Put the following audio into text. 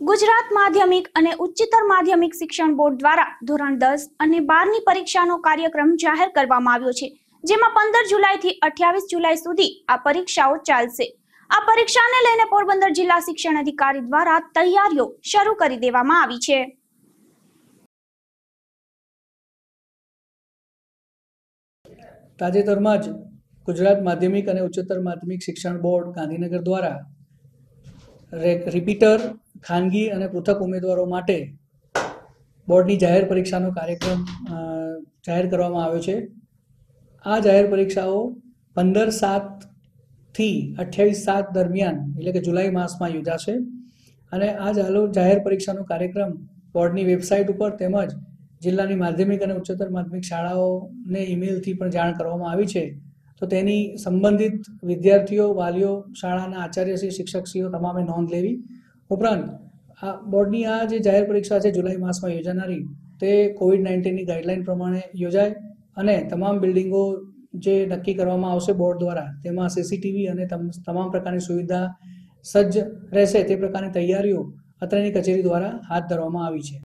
ગુજરાત માધ્યમિક અને ઉચ્ચતર માધ્યમિક શિક્ષણ બોર્ડ દ્વારા ધોરણ દસ અને બારની પરીક્ષાનો કાર્યક્રમ જાહેર કરવામાં આવ્યો છે, જેમાં પંદર જુલાઈથી અઠ્યાવીસ જુલાઈ સુધી આ પરીક્ષાઓ ચાલશે. આ પરીક્ષાને લઈને પોરબંદર જિલ્લા શિક્ષણ અધિકારી દ્વારા તૈયારીઓ શરૂ કરી દેવામાં આવી છે. તાજેતરમાં જ ગુજરાત માધ્યમિક અને ઉચ્ચતર માધ્યમિક શિક્ષણ બોર્ડ ગાંધીનગર દ્વારા રિપીટર ખાનગી અને પૃથક ઉમેદવારો માટે બોર્ડની જાહેર પરીક્ષાનો કાર્યક્રમ જાહેર કરવામાં આવ્યો છે. આ જાહેર પરીક્ષાઓ પંદર સાતથી અઠ્યાવીસ સાત દરમિયાન, એટલે કે જુલાઈ માસમાં યોજાશે. અને આ ચાલુ જાહેર પરીક્ષાનો કાર્યક્રમ બોર્ડની વેબસાઇટ ઉપર તેમજ જિલ્લાની માધ્યમિક અને ઉચ્ચતર માધ્યમિક શાળાઓને ઈમેલથી પણ જાણ કરવામાં આવી છે. તો તેની સંબંધિત વિદ્યાર્થીઓ, વાલીઓ, શાળાના આચાર્યશ્રી શિક્ષકશ્રીઓ તમામે નોંધ લેવી. ઉપરાંત, આ બોર્ડની આ જે જાહેર પરીક્ષા છે જુલાઈ માસમાં યોજાનારી, તે કોવિડ નાઇન્ટીનની ગાઈડલાઇન પ્રમાણે યોજાય અને તમામ બિલ્ડિંગો જે નક્કી કરવામાં આવશે બોર્ડ દ્વારા, તેમાં સીસીટીવી અને તમ- તમામ પ્રકારની સુવિધા સજ્જ રહેશે તે પ્રકારની તૈયારીઓ અત્રેની કચેરી દ્વારા હાથ ધરવામાં આવી છે.